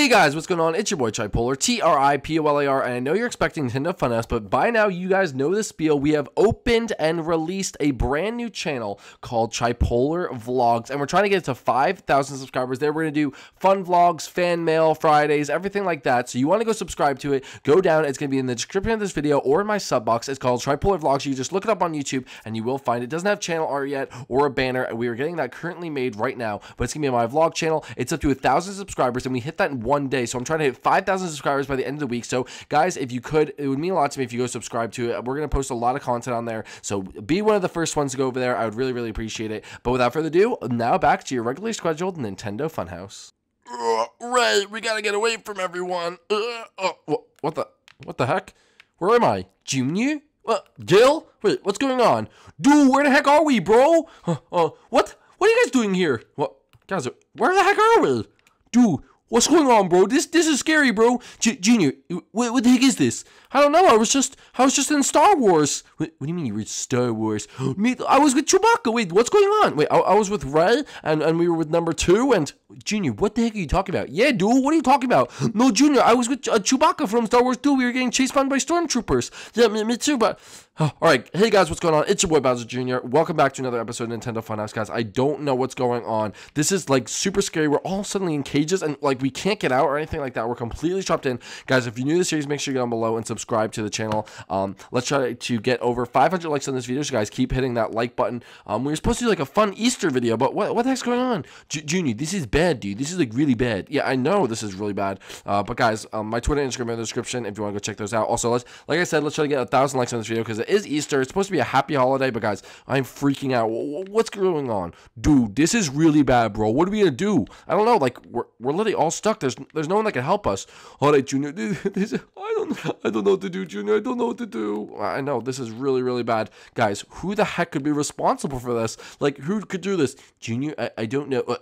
Hey guys, what's going on? It's your boy Tripolar, T-R-I-P-O-L-A-R, and I know you're expecting Nintendo Funhouse, but by now you guys know the spiel. We have opened and released a brand new channel called Tripolar Vlogs, and we're trying to get to 5,000 subscribers there. We're going to do fun vlogs, fan mail, Fridays, everything like that. So you want to go subscribe to it, go down. It's going to be in the description of this video or in my sub box. It's called Tripolar Vlogs. You just look it up on YouTube, and you will find it. doesn't have channel art yet or a banner. We are getting that currently made right now, but it's going to be on my vlog channel. It's up to a 1,000 subscribers, and we hit that in one day. So I'm trying to hit 5,000 subscribers by the end of the week. So guys, if you could, it would mean a lot to me if you go subscribe to it. We're going to post a lot of content on there. So be one of the first ones to go over there. I would really, really appreciate it. But without further ado, now back to your regularly scheduled Nintendo Funhouse. Uh, right, we gotta get away from everyone. Uh, uh, what, what the, what the heck? Where am I? Junior? What, Gil? Wait, what's going on? Dude, where the heck are we, bro? Uh, uh, what? What are you guys doing here? What? Guys, where the heck are we? Dude, What's going on, bro? This this is scary, bro. J Junior, what, what the heck is this? I don't know. I was just I was just in Star Wars. What, what do you mean you were Star Wars? Me, I was with Chewbacca. Wait, what's going on? Wait, I, I was with Rey, and, and we were with number two. And Junior, what the heck are you talking about? Yeah, dude, what are you talking about? No, Junior, I was with uh, Chewbacca from Star Wars 2. We were getting chased by stormtroopers. Yeah, me, me too, but all right, hey guys, what's going on? It's your boy Bowser Jr. Welcome back to another episode of Nintendo Funhouse, guys. I don't know what's going on. This is like super scary. We're all suddenly in cages and like we can't get out or anything like that. We're completely trapped in, guys. If you're new to the series, make sure you go down below and subscribe to the channel. Um, let's try to get over 500 likes on this video, so guys, keep hitting that like button. Um, we were supposed to do like a fun Easter video, but what what the heck's going on, J Junior? This is bad, dude. This is like really bad. Yeah, I know this is really bad. Uh, but guys, um, my Twitter and Instagram are in the description if you want to go check those out. Also, let's like I said, let's try to get a thousand likes on this video because it is Easter. It's supposed to be a happy holiday, but guys, I'm freaking out. What's going on? Dude, this is really bad, bro. What are we gonna do? I don't know. Like, we're, we're literally all stuck. There's there's no one that can help us. All right, Junior. This, I don't I don't know what to do, Junior. I don't know what to do. I know this is really really bad, guys. Who the heck could be responsible for this? Like, who could do this, Junior? I, I don't know. Uh,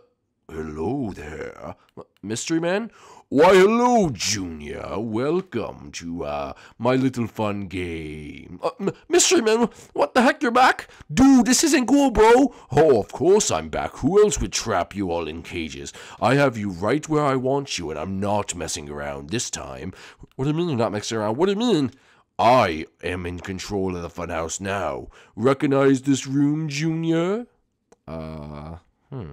hello there, mystery man. Why, hello, Junior. Welcome to uh, my little fun game. Uh, Mystery Man, what the heck, you're back? Dude, this isn't cool, bro. Oh, of course I'm back. Who else would trap you all in cages? I have you right where I want you, and I'm not messing around this time. What do you mean you're not messing around? What do you mean? I am in control of the funhouse now. Recognize this room, Junior? Uh, hmm.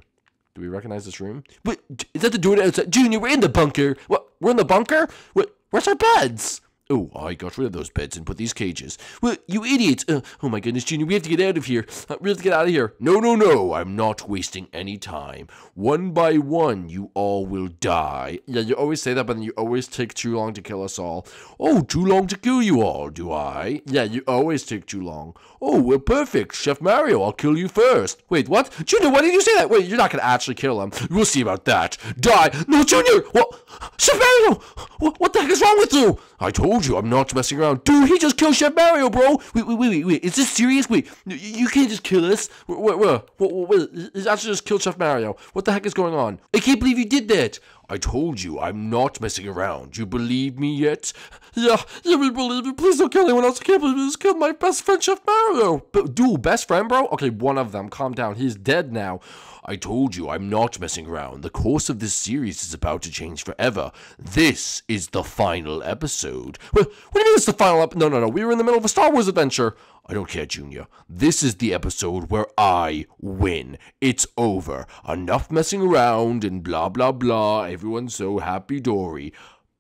Do we recognize this room? Wait, is that the door outside? Junior, we're in the bunker. What? We're in the bunker? What? Where's our beds? Oh, I got rid of those beds and put these cages. Well, you idiots! Uh, oh my goodness, Junior, we have to get out of here. Uh, we have to get out of here. No, no, no, I'm not wasting any time. One by one, you all will die. Yeah, you always say that, but then you always take too long to kill us all. Oh, too long to kill you all, do I? Yeah, you always take too long. Oh, well, perfect. Chef Mario, I'll kill you first. Wait, what? Junior, why did you say that? Wait, you're not going to actually kill him. We'll see about that. Die. No, Junior! What? Chef Mario! What, what the heck is wrong with you? I told you I'm not messing around. Dude, he just killed Chef Mario, bro. Wait, wait, wait, wait. wait. Is this serious? Wait, you can't just kill us. Wait, wait, wait. He's actually just killed Chef Mario. What the heck is going on? I can't believe you did that. I told you I'm not messing around. You believe me yet? Yeah, yeah, we believe you. Please don't kill anyone else. I can't believe you just killed my best friend, Chef Mario. But, dude, best friend, bro? Okay, one of them. Calm down. He's dead now. I told you I'm not messing around. The course of this series is about to change forever. This is the final episode. What, what do you mean it's the final episode? No, no, no. We were in the middle of a Star Wars adventure. I don't care, Junior. This is the episode where I win. It's over. Enough messing around and blah, blah, blah. Everyone's so happy dory.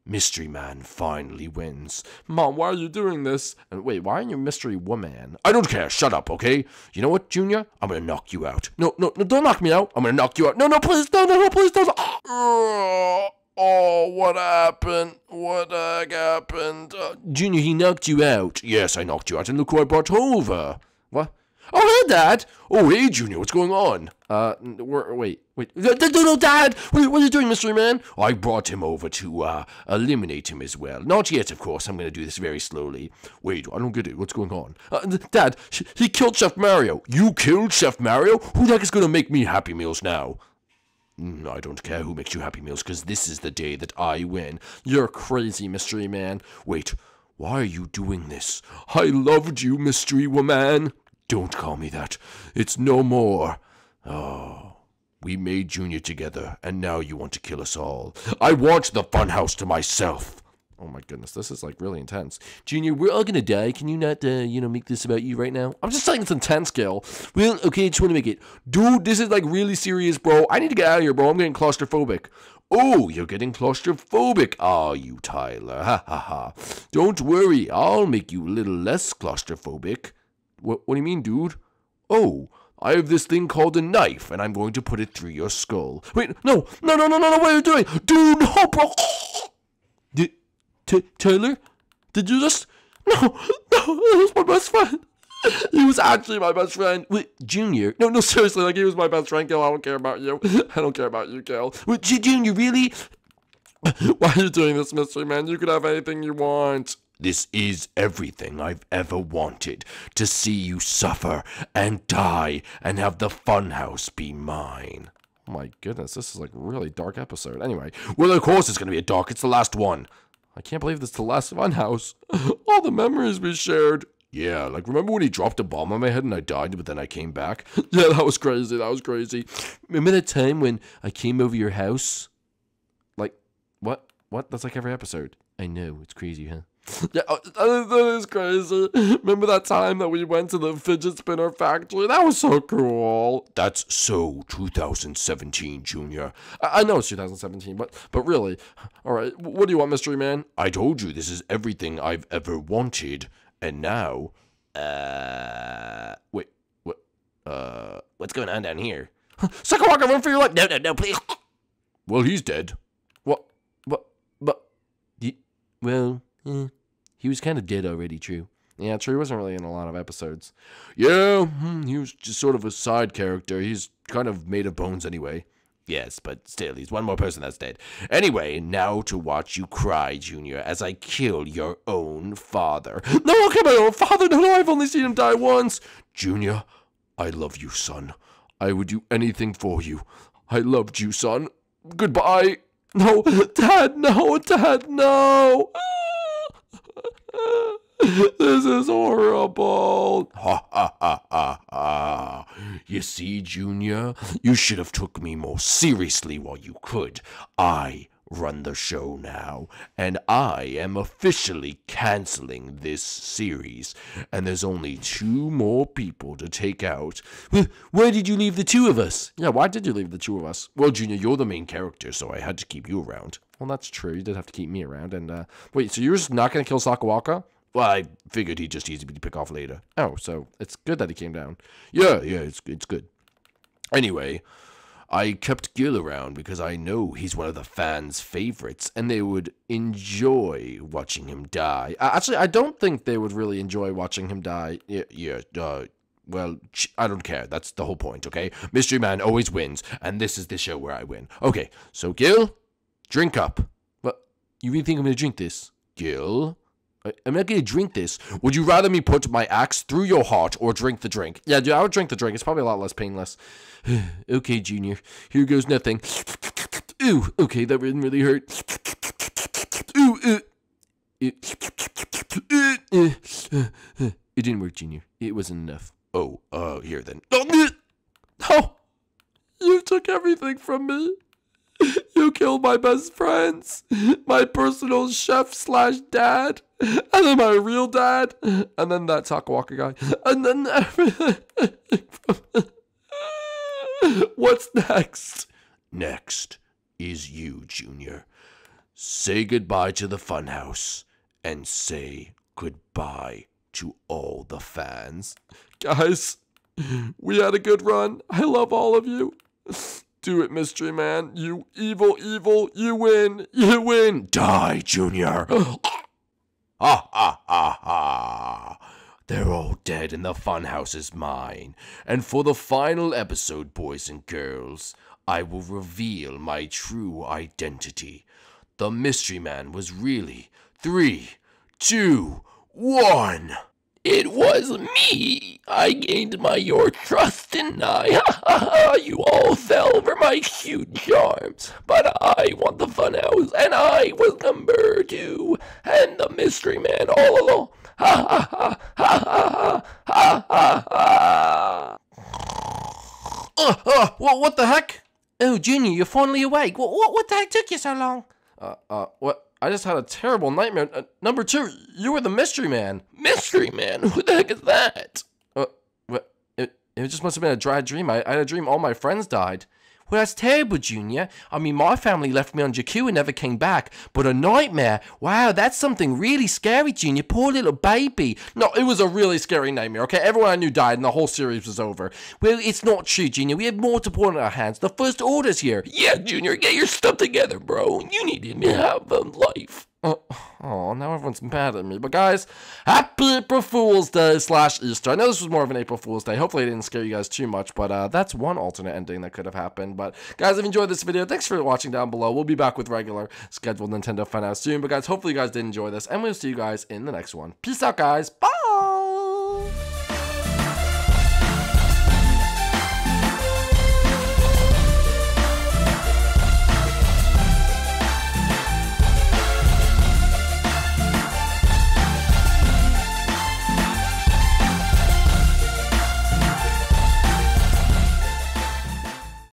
Mystery Man finally wins. Mom, why are you doing this? And wait, why aren't you Mystery Woman? I don't care. Shut up, okay? You know what, Junior? I'm gonna knock you out. No, no, no, don't knock me out. I'm gonna knock you out. No, no, please, no, no, no, please, don't. Ah! Oh, what happened? What uh, happened? Uh, Junior, he knocked you out. Yes, I knocked you out, and look who I brought over. What? Oh, hey, Dad. Oh, hey, Junior. What's going on? Uh, wait, wait. No, no, Dad. What, what, are you doing, Mystery Man? I brought him over to uh eliminate him as well. Not yet, of course. I'm going to do this very slowly. Wait, I don't get it. What's going on? Uh, Dad, he killed Chef Mario. You killed Chef Mario? Who the heck is going to make me Happy Meals now? Mm, I don't care who makes you Happy Meals, because this is the day that I win. You're crazy, Mystery Man. Wait, why are you doing this? I loved you, Mystery Woman. Don't call me that. It's no more. Oh, We made Junior together, and now you want to kill us all. I want the funhouse to myself. Oh my goodness, this is like really intense. Junior, we're all gonna die. Can you not, uh, you know, make this about you right now? I'm just saying it's intense, Gil. Well, okay, just want to make it. Dude, this is like really serious, bro. I need to get out of here, bro. I'm getting claustrophobic. Oh, you're getting claustrophobic, are you, Tyler? Ha ha ha. Don't worry, I'll make you a little less claustrophobic. What, what do you mean, dude? Oh, I have this thing called a knife, and I'm going to put it through your skull. Wait, no, no, no, no, no, no, what are you doing? Dude, no, bro. T Taylor? Did you just? No, no, that was my best friend. He was actually my best friend. Wait, Junior? No, no, seriously, like he was my best friend, Gil. I don't care about you. I don't care about you, Gil. Wait, Junior, really? Why are you doing this, mystery man? You could have anything you want. This is everything I've ever wanted to see you suffer and die and have the funhouse be mine. Oh my goodness, this is like a really dark episode. Anyway, well, of course it's going to be a dark. It's the last one. I can't believe this is the last fun house. All the memories we shared. Yeah, like remember when he dropped a bomb on my head and I died, but then I came back? yeah, that was crazy. That was crazy. Remember that time when I came over your house? Like, what? What? That's like every episode. I know, it's crazy, huh? Yeah, uh, that is crazy. Remember that time that we went to the fidget spinner factory? That was so cool. That's so 2017, Junior. I, I know it's 2017, but but really, all right. What do you want, Mystery Man? I told you this is everything I've ever wanted, and now, uh, wait, what, uh, what's going on down here? Sucker Sakawaka, run for your life! No, no, no, please. Well, he's dead. What? What? But, well. Eh, he was kind of dead already, true. Yeah, true. He wasn't really in a lot of episodes. Yeah, hmm, he was just sort of a side character. He's kind of made of bones anyway. Yes, but still, he's one more person that's dead. Anyway, now to watch you cry, Junior, as I kill your own father. No, I'll kill my own father. No, no, I've only seen him die once. Junior, I love you, son. I would do anything for you. I loved you, son. Goodbye. No, Dad, no, Dad, no. this is horrible. Ha ha ha ha ha. You see, Junior, you should have took me more seriously while you could. I run the show now, and I am officially canceling this series. And there's only two more people to take out. Where did you leave the two of us? Yeah, why did you leave the two of us? Well, Junior, you're the main character, so I had to keep you around. Well, that's true. You did have to keep me around. And uh, wait, so you're just not going to kill Sakawaka? Well, I figured he'd just easy to pick off later. Oh, so it's good that he came down. Yeah, yeah, it's it's good. Anyway, I kept Gil around because I know he's one of the fans' favorites, and they would enjoy watching him die. Actually, I don't think they would really enjoy watching him die. Yeah, yeah. Uh, well, I don't care. That's the whole point, okay? Mystery Man always wins, and this is the show where I win. Okay, so Gil, drink up. What? You really think I'm gonna drink this? Gil? I'm not gonna drink this. Would you rather me put my axe through your heart or drink the drink? Yeah, dude, I would drink the drink. It's probably a lot less painless. okay, Junior. Here goes nothing. Ooh, okay, that didn't really hurt. Ooh, uh, it, didn't work, Junior. It wasn't enough. Oh, uh, here then. No, Oh, you took everything from me. You killed my best friends, my personal chef slash dad, and then my real dad, and then that Sakawaka guy, and then everything. What's next? Next is you, Junior. Say goodbye to the funhouse and say goodbye to all the fans. Guys, we had a good run. I love all of you. Do it, Mystery Man. You evil, evil. You win. You win. Die, Junior. Ha ha ha ha. They're all dead and the funhouse is mine. And for the final episode, boys and girls, I will reveal my true identity. The Mystery Man was really three, two, one. It was me. I gained my your trust, didn't I? Ha ha ha! You all fell for my cute charms. But I want the funhouse, and I was number two, and the mystery man all along. Ha ha ha! Ha ha ha! Ha ha! Uh, uh, well, what the heck? Oh, Junior, you're finally awake. What, what, what the heck took you so long? Uh, uh, what? I just had a terrible nightmare. Uh, number two, you were the mystery man. Mystery man? Who the heck is that? Uh, what? It, it just must have been a dry dream. I, I had a dream all my friends died. Well, that's terrible, Junior. I mean, my family left me on Jakku and never came back. But a nightmare? Wow, that's something really scary, Junior. Poor little baby. No, it was a really scary nightmare, okay? Everyone I knew died and the whole series was over. Well, it's not true, Junior. We have more to put on our hands. The First Order's here. Yeah, Junior, get your stuff together, bro. You need to have a life. Oh, oh, now everyone's mad at me. But guys, happy April Fool's Day slash Easter. I know this was more of an April Fool's Day. Hopefully, it didn't scare you guys too much. But uh, that's one alternate ending that could have happened. But guys, if you enjoyed this video, thanks for watching down below. We'll be back with regular scheduled Nintendo Funhouse soon. But guys, hopefully you guys did enjoy this, and we'll see you guys in the next one. Peace out, guys. Bye.